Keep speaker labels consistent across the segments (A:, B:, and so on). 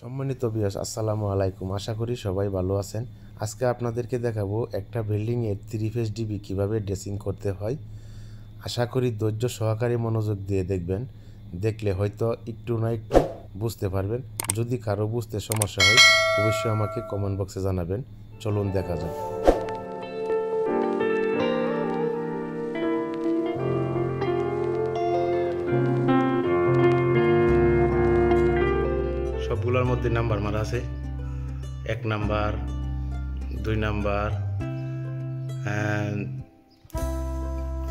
A: সম্মানিত বিয়াস আসসালামু আলাইকুম। আশা করি সবাই ভালো আছেন। আজকে আপনাদেরকে দেখাবো একটা বিল্ডিংয়ের থ্রি ফেস ডিবি কীভাবে ড্রেসিং করতে হয়। আশা করি ধৈর্য সহকারী মনোযোগ দিয়ে দেখবেন। দেখলে হয়তো একটু না একটু বুঝতে পারবেন। যদি কারও বুঝতে সমস্যা হয়, অবশ্যই আমাকে কমেন্ট বক্সে জানাবেন। চলুন দেখা যাক। মধ্যে নাম্বার মারা আছে। এক নাম্বার, দুই নাম্বার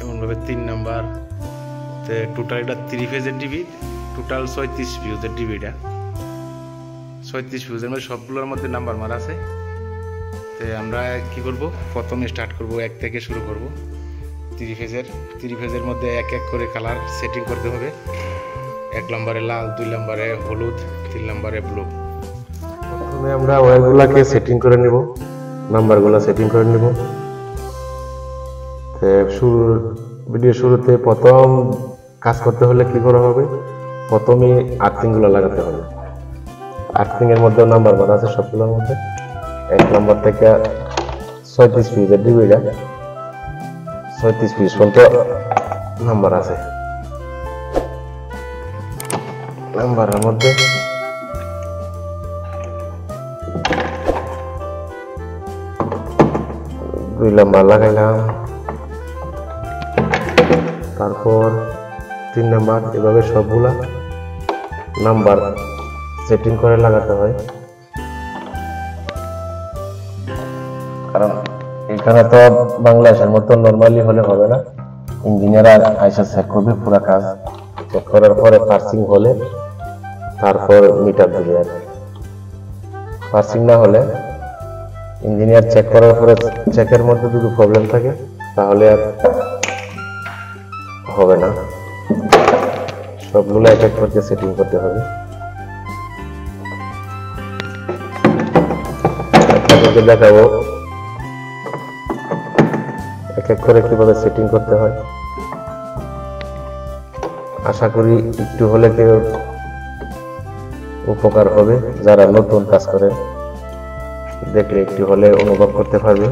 A: এমনভাবে তিন নাম্বার। টোটাল এটা থ্রি ফেজের ডিবি টোটাল ছয়ত্রিশ ভিউজের ডিবি এটা। ছয়ত্রিশ ভিউজের মধ্যে সবগুলোর মধ্যে নাম্বার মারা আছে। তো আমরা কি করব? প্রথমে স্টার্ট করব, এক থেকে শুরু করব। থ্রি ফেজের থ্রি ফেজের মধ্যে এক এক করে কালার সেটিং করতে হবে। এক নম্বরে লাল, দুই নম্বরে হলুদ, তিন নম্বরে ব্লু।
B: প্রথমে আমরা ওয়্যারগুলোকে সেটিং করে নিব। নাম্বারগুলো সেটিং করে নিব। শুরু ভিডিও শুরুতে প্রথম কাজ করতে হলে কি করা হবে? প্রথমে আর্থিংগুলো লাগাতে হবে। আর্থিং এর মধ্যে নাম্বার বাদ আছে সবগুলোর মধ্যে। এক নম্বর থেকে ছয়ত্রিশ পিসের ডিবিটা ছয়ত্রিশ পিস পর্যন্ত নাম্বার আছে। নাম্বারের মধ্যে। দুই নাম্বার লাগাইলাম। তারপর তিন নাম্বার, এভাবে সবগুলা নাম্বার সেটিং করে লাগাতে হয়। কারণ এখানে তো বাংলাদেশের মতো নর্মালি হলে হবে না। ইঞ্জিনিয়ার আইসা চেক করবে পুরো কাজ। চেক করার পরে পার্সিং হলে তারপর মিটার দিবে আর পার্সিং না হলে ইঞ্জিনিয়ার চেক করার পরে চেকের মধ্যে যদি প্রবলেম থাকে, তাহলে আর হবে না। সবগুলো এক এক করতে সেটিং করতে হবে। দেখাবো। এক এক করে কীভাবে সেটিং করতে হয়। আশা করি একটু হলে কেউ উপকার হবে। যারা নতুন কাজ করে দেখলে একটি হলে অনুভব করতে পারবে।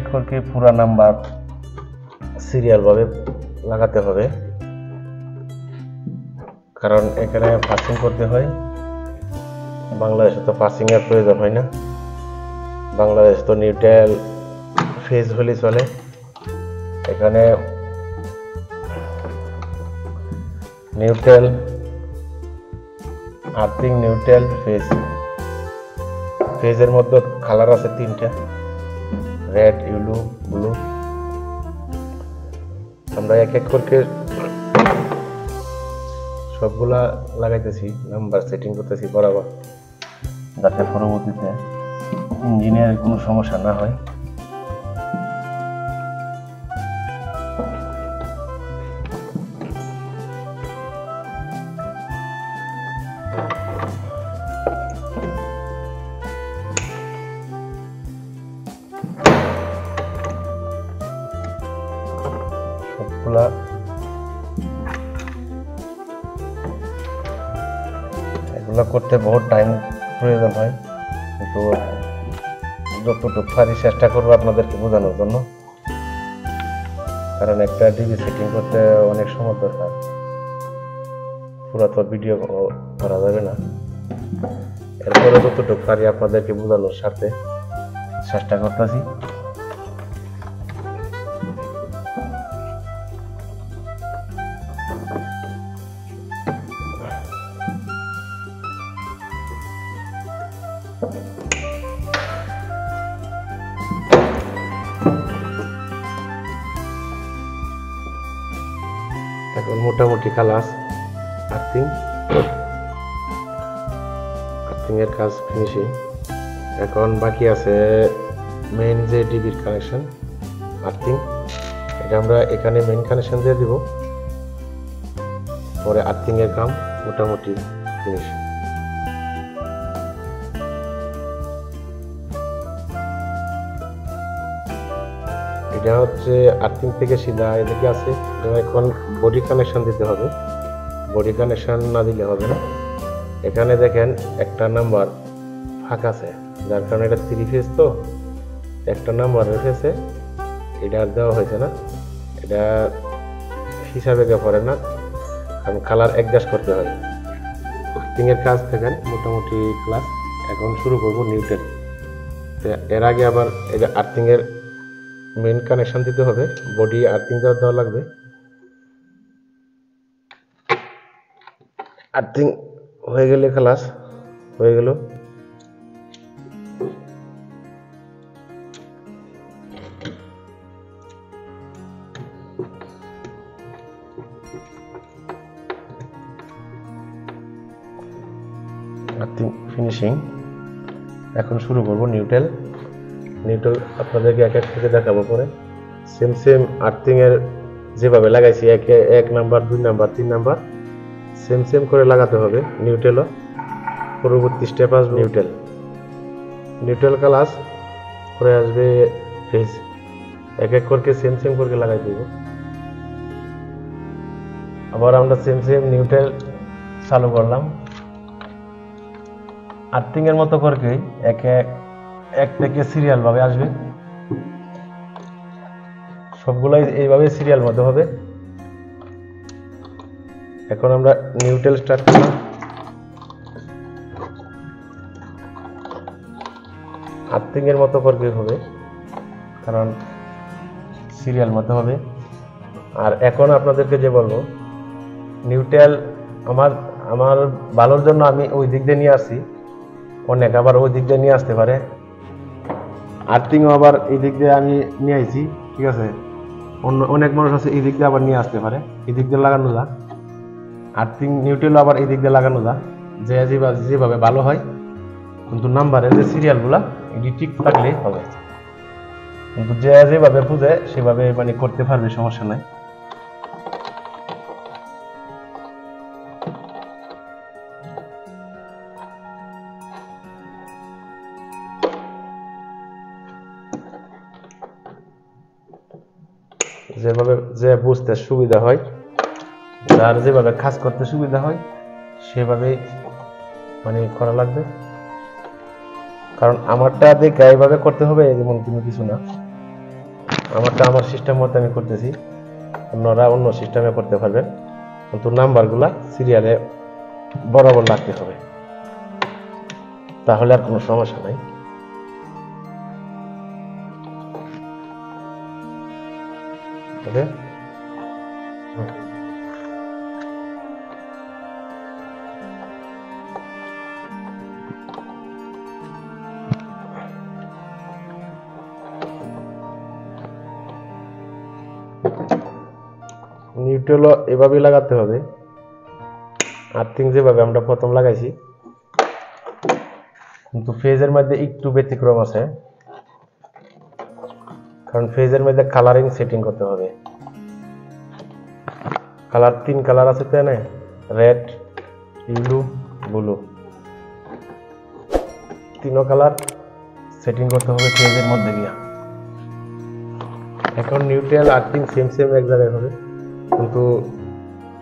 B: করে পুরো নাম্বার সিরিয়াল ভাবে লাগাতে হবে। কারণ এখানে পাসিং করতে হয়। বাংলাদেশে তো পাসিং এর প্রয়োজন হয় না। বাংলাদেশ তো নিউট্রাল ফেজ হলে চলে। এখানে নিউট্রাল আর্থিং নিউট্রাল ফেজ ফেজের মধ্যে কালার আছে তিনটা। রেড ইউলো ব্লু আমরা এক এক করে সবগুলা লাগাইতেছি নাম্বার সেটিং করতেছি, বরাবর। যাতে পরবর্তীতে ইঞ্জিনিয়ারের কোনো সমস্যা না হয়। সবগুলা এগুলো করতে বহুত টাইম প্রয়োজন হয়। কিন্তু যতটুকু পারি চেষ্টা করব আপনাদেরকে বোঝানোর জন্য। কারণ একটা ডিবি সেটিং করতে অনেক সময় দরকার। পুরো তো ভিডিও করা যাবে না। এরপরে যতটুকু পারি আপনাদেরকে বোঝানোর সাথে চেষ্টা করতেছি। মোটামুটি কালাস আর্থিং আর্থিং এর কাজ ফিনিশিং এখন বাকি আছে মেইন যে ডিবির কানেকশন আর্থিং এটা আমরা এখানে মেইন কানেকশন দিয়ে দিব। পরে আর্থিং এর কাম মোটামুটি ফিনিশ এটা হচ্ছে আর্থিং থেকে সিধা, এদিকে আছে। এখন বডি কানেকশন দিতে হবে। বডি কানেকশন না দিলে হবে না। এখানে দেখেন একটা নাম্বার ফাঁকা আছে, যার কারণে এটা থ্রি ফেজ তো। একটা নাম্বার রেখেছে এটা আর দেওয়া হয়েছে না। এটা হিসাবে দেওয়া পড়ে না। কারণ কালার অ্যাডজাস্ট করতে হয়। আর্থিংয়ের কাজ থাকেন মোটামুটি ক্লাস এখন শুরু করব নিউটেল এর আগে আবার এটা আর্থিংয়ের মেন কানেকশন দিতে হবে। বডি আর্থিং দেওয়া দেওয়া লাগবে। আর্থিং হয়ে গেলে খালাস হয়ে গেল। আর্থিং ফিনিশিং এখন শুরু করব নিউটেল নিউট্রাল আপনাদেরকে এক এক থেকে দেখাবো পরে। সেম সেম আর্থিং এর যেভাবে লাগাইছি, এক এক নাম্বার দুই নাম্বার তিন নাম্বার সেম সেম করে লাগাতে হবে। নিউটেলও পরবর্তী স্টেপ আসবে নিউটেল নিউটেল ক্লাস পরে আসবে ফেজ এক এক করে সেম সেম করে লাগাই দিব। আবার আমরা সেম সেম নিউটেল চালু করলাম। আর্থিং এর মতো করে এক এক থেকে সিরিয়াল ভাবে আসবে। সবগুলাই এইভাবে সিরিয়াল মতো হবে। এখন আমরা নিউটেল স্টার্ট করলাম। আর্থিং এর মতো করে হবে, কারণ সিরিয়াল মতো হবে। আর এখন আপনাদেরকে যে বলব নিউটেল আমার আমার ভালোর জন্য আমি ওই দিক দিয়ে নিয়ে আসছি অনেক আবার ওই দিক দিয়ে নিয়ে আসতে পারে। আর্থিংও আবার এই দিক দিয়ে আমি নিয়ে আইছি, ঠিক আছে? অন্য, অনেক মানুষ আছে এই দিক দিয়ে আবার নিয়ে আসতে পারে। এই দিক দিয়ে লাগানো যা আর্থিং নিউট্রেল আবার এই দিক দিয়ে লাগানো যা। যে যেভাবে ভালো হয়, কিন্তু নাম্বারের যে সিরিয়ালগুলা এটি ঠিক থাকলেই হবে। কিন্তু যে যেভাবে বুঝে, সেভাবে মানে করতে পারবে, সমস্যা নাই। যেভাবে যে বুঝতে সুবিধা হয় যার যেভাবে কাজ করতে সুবিধা হয় সেভাবেই মানে করা লাগবে। কারণ আমারটা দেখে এইভাবে করতে হবে, এমন কোনো কিছু না। আমারটা আমার সিস্টেম মতো আমি করতেছি। অন্যরা অন্য সিস্টেমে করতে পারবেন। কিন্তু নাম্বারগুলা সিরিয়ালে বরাবর লাগতে হবে। তাহলে আর কোনো সমস্যা নাই। ওকে? নিউট্রেল এভাবেই লাগাতে হবে। আর্থিং যেভাবে আমরা প্রথম লাগাইছি। কিন্তু ফেজের মধ্যে একটু ব্যতিক্রম আছে। কারণ ফেজের মধ্যে কালারিং সেটিং করতে হবে। কালার তিন কালার আছে তো না রেড ইউলু ব্লু তিনও কালার সেটিং করতে হবে ফেজের মধ্যে গিয়া। এখন নিউট্রাল আর্থিং সেম সেম এক জায়গায় হবে। কিন্তু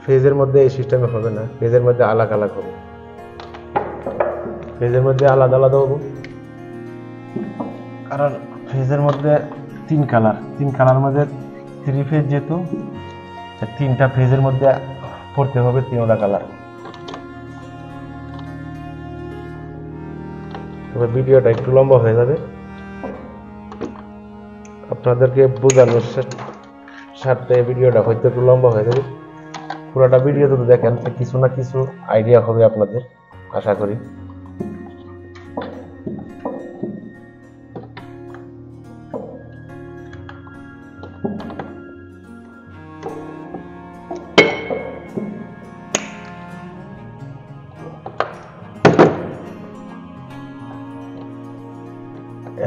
B: ফেজের মধ্যে এই সিস্টেমে হবে না। ফেজের মধ্যে আলাদা আলাদা হবে। ফেজের মধ্যে আলাদা আলাদা হব। কারণ ফেজের মধ্যে তিন কালার তিন কালার মধ্যে থ্রি ফেজ যেহেতু তিনটা ফেজের মধ্যে পড়তে হবে তিনটা কালার তবে ভিডিওটা একটু লম্বা হয়ে যাবে। আপনাদেরকে বোঝানোর সাথে ভিডিওটা হয়তো একটু লম্বা হয়ে যাবে। পুরোটা ভিডিও তো দেখেন কিছু না কিছু আইডিয়া হবে আপনাদের, আশা করি।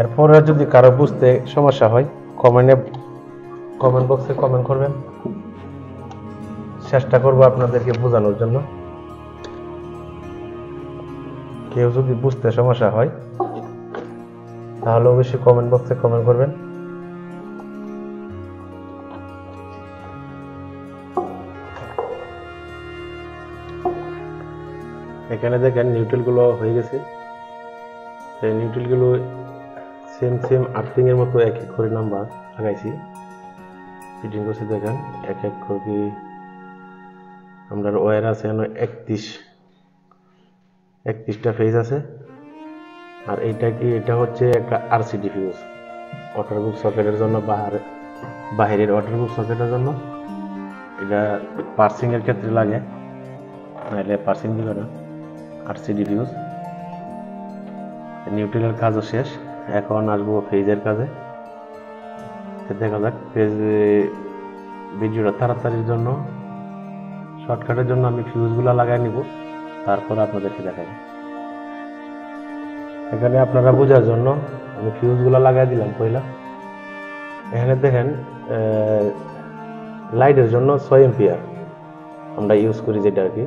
A: এরপরে যদি কারও বুঝতে সমস্যা হয় কমেন্টে কমেন্ট বক্সে কমেন্ট করবেন। চেষ্টা করব আপনাদেরকে বোঝানোর জন্য। কেউ যদি বুঝতে সমস্যা হয়, তাহলে অবশ্যই কমেন্ট বক্সে কমেন্ট করবেন। এখানে দেখেন নিউট্রেলগুলো হয়ে গেছে। সেই নিউট্রেলগুলো সেম সেম আর্থিং এর মতো এক এক করে নাম্বার লাগাইছি। ফিটিং করছি দেখেন, এক এক করে আমরা ওয়ার আছে একত্রিশ, একত্রিশটা ফেজ আছে। আর এইটা কি, এটা হচ্ছে একটা আরসিডি ফিউজ ওয়াটার বুক সকেটের জন্য বাহারে বাহিরের ওয়াটার বুক সকেটের জন্য। এটা পার্সিংয়ের ক্ষেত্রে লাগে, নাহলে পার্সিং দিবে না। আরসিডি ফিউজ নিউট্রেলের কাজও শেষ। এখন আসব ফেজের কাজে। দেখা যাক ভিডিওটা তাড়াতাড়ির জন্য শর্টকাটের জন্য আমি ফিউজগুলো লাগাই নিব, তারপর আপনাদেরকে দেখাবো। এখানে আপনারা বোঝার জন্য আমি ফিউজগুলো লাগাই দিলাম পয়লা এখানে দেখেন লাইটের জন্য ছয় এম্পিয়ার আমরা ইউজ করি যেটা আর কি।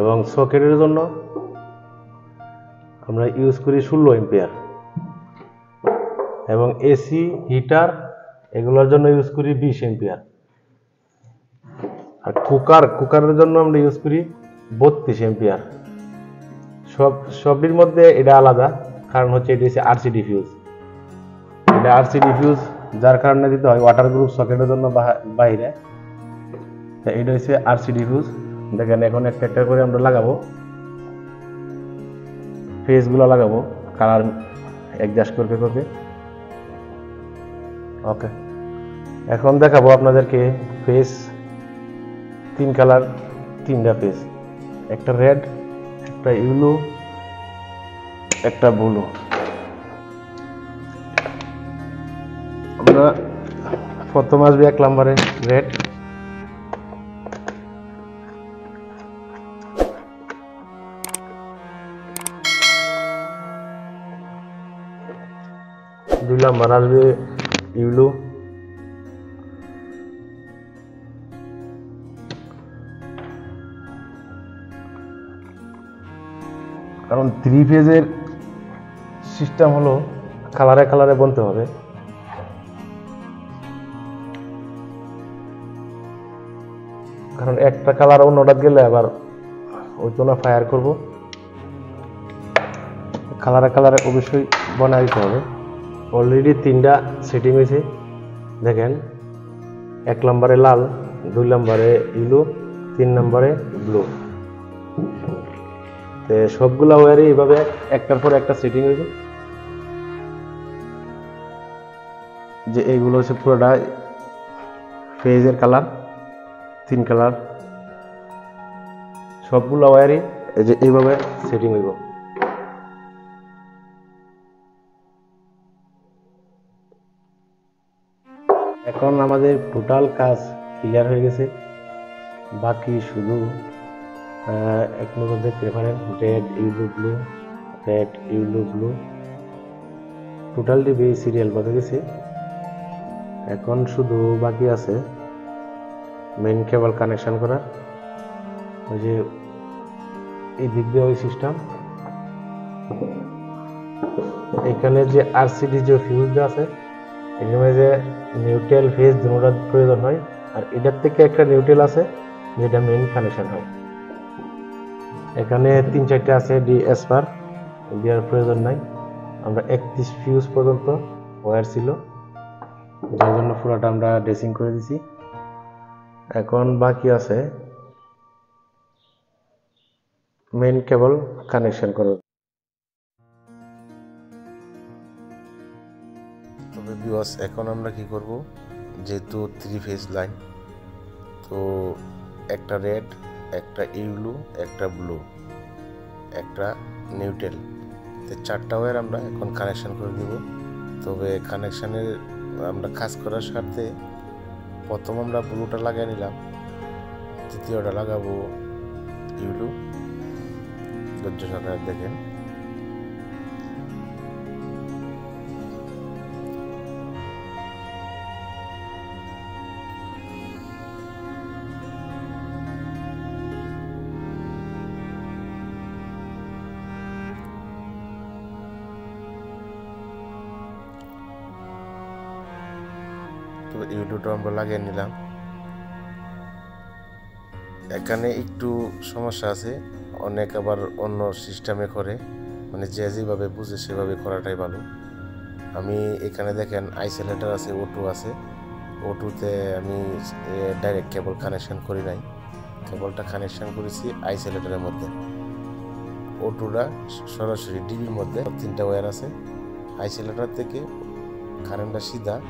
A: এবং সকেটের জন্য আমরা ইউজ করি ষোলো এম্পিয়ার এবং এসি হিটার এগুলোর জন্য ইউজ করি বিশ এম্পিয়ার আর কুকার কুকারের জন্য আমরা ইউজ করি বত্রিশ এম্পিয়ার সব সবের মধ্যে এটা আলাদা, কারণ হচ্ছে এটি হচ্ছে আরসিডি ফিউজ এটা আরসিডি ফিউজ যার কারণে দিতে হয় ওয়াটার গ্রুপ সকেটের জন্য বাইরে তা এটা হচ্ছে আরসিডি ফিউজ দেখেন এখন একটা একটা করে আমরা লাগাবো। ফেসগুলো লাগাবো কালার অ্যাডজাস্ট করবে করবে। ওকে এখন দেখাবো আপনাদেরকে ফেস তিন কালার তিনটা ফেস একটা রেড একটা ইউলো একটা ব্লু আমরা প্রথম আসবে এক নাম্বারে রেড দুই নাম্বার আসবে ইউলো। কারণ থ্রি ফেজের সিস্টেম হলো কালারে কালারে বনতে হবে। কারণ একটা কালার অন্যটা গেলে আবার ওই জন্য ফায়ার করব। কালারে কালারে অবশ্যই বানাই দিতে হবে। অলরেডি তিনটা সেটিং হয়েছে। দেখেন, এক নম্বরে লাল, দুই নম্বরে ইউলো তিন নম্বরে ব্লু তো সবগুলা ওয়ারে এইভাবে একটার পর একটা সেটিং হয়েছে। যে এইগুলো হচ্ছে পুরোটা ফেজের কালার তিন কালার সবগুলো ওয়ারই এই যে এইভাবে সেটিং হইব। এখন আমাদের টোটাল কাজ ক্লিয়ার হয়ে গেছে। বাকি শুধু এক নজর দেখতে পারেন red yellow blue red yellow blue total TV serial বাজে গেছে। এখন শুধু বাকি আছে মেইন কেবল কানেকশন করা। ওই যে এই দিক দিয়ে ওই সিস্টেম এখানে যে আরসিডি যে ফিউজটা আছে এখানে যে নিউট্রাল ফেজ দুটোর প্রয়োজন হয়, আর এটার থেকে একটা নিউট্রাল আছে, যেটা মেইন কানেকশন হয়। এখানে তিন চারটে আছে ডি এসপার দেওয়ার প্রয়োজন নাই। আমরা একত্রিশ ফিউজ পর্যন্ত ওয়্যার ছিল, যার জন্য পুরোটা আমরা ড্রেসিং করে দিছি। এখন বাকি আছে মেইন কেবল কানেকশন করো
B: তবে এখন আমরা কি করব? যেহেতু থ্রি ফেজ লাইন তো একটা রেড একটা ইউলু একটা ব্লু একটা নিউটেল তো চারটা ওয়ার আমরা এখন কানেকশান করে দিব তবে কানেকশানের আমরা কাজ করার স্বার্থে প্রথম আমরা ব্লুটা লাগিয়ে নিলাম, দ্বিতীয়টা লাগাবো ইউলু ধৈর্য সহকারে দেখেন। ইউটিউবটা আমরা লাগিয়ে নিলাম। এখানে একটু সমস্যা আছে। অনেক আবার অন্য সিস্টেমে করে। মানে যে যেভাবে বুঝে সেভাবে করাটাই ভালো। আমি এখানে দেখেন আইসোলেটার আছে ওটু আছে। ওটুতে আমি ডাইরেক্ট কেবল কানেকশন করি নাই। কেবলটা কানেকশন করেছি আইসোলেটারের মধ্যে। ওটুটা সরাসরি ডিবির মধ্যে। তিনটা ওয়্যার আছে। আইসোলেটার থেকে কারেন্টটা সিধা।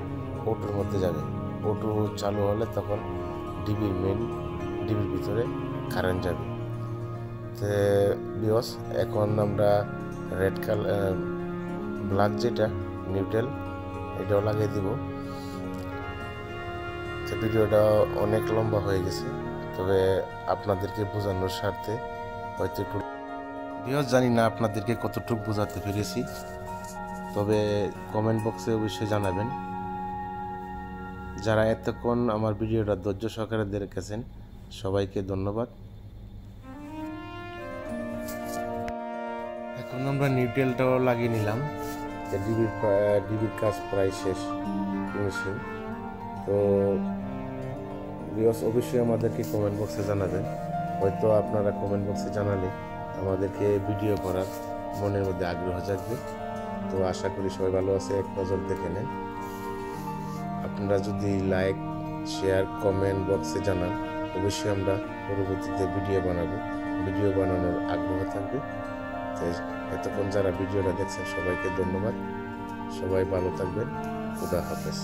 B: ওটুর মধ্যে যাবে। ওটু চালু হলে তখন ডিবির মেন ডিবির ভিতরে কারেন্ট যাবে। তো বিয়স, এখন আমরা রেড কালার ব্ল্যাক যেটা নিউট্রেল এটাও লাগিয়ে দিব। তো ভিডিওটা অনেক লম্বা হয়ে গেছে, তবে আপনাদেরকে বোঝানোর স্বার্থে হয়তো একটু বিয়স, জানি না আপনাদেরকে কতটুকু বোঝাতে পেরেছি, তবে কমেন্ট বক্সে অবশ্যই জানাবেন। যারা এতক্ষণ আমার ভিডিওটা ধৈর্য সহকারে দেখেছেন, সবাইকে ধন্যবাদ। এখন আমরা নিউট্রেলটাও লাগিয়ে নিলাম। ডিবির ডিবির কাজ প্রায় শেষ ফিনিশিং তো অবশ্যই আমাদেরকে কমেন্ট বক্সে জানাবেন। হয়তো আপনারা কমেন্ট বক্সে জানালে আমাদেরকে ভিডিও করার মনের মধ্যে আগ্রহ জাগবে। তো আশা করি সবাই ভালো আছে, এক নজর দেখে নেন। আপনারা যদি লাইক শেয়ার কমেন্ট বক্সে জানান, অবশ্যই আমরা পরবর্তীতে ভিডিও বানাবো। ভিডিও বানানোর আগ্রহ থাকবে। এতক্ষণ যারা ভিডিওটা দেখছেন, সবাইকে ধন্যবাদ। সবাই ভালো থাকবেন। খুদা হাফেজ।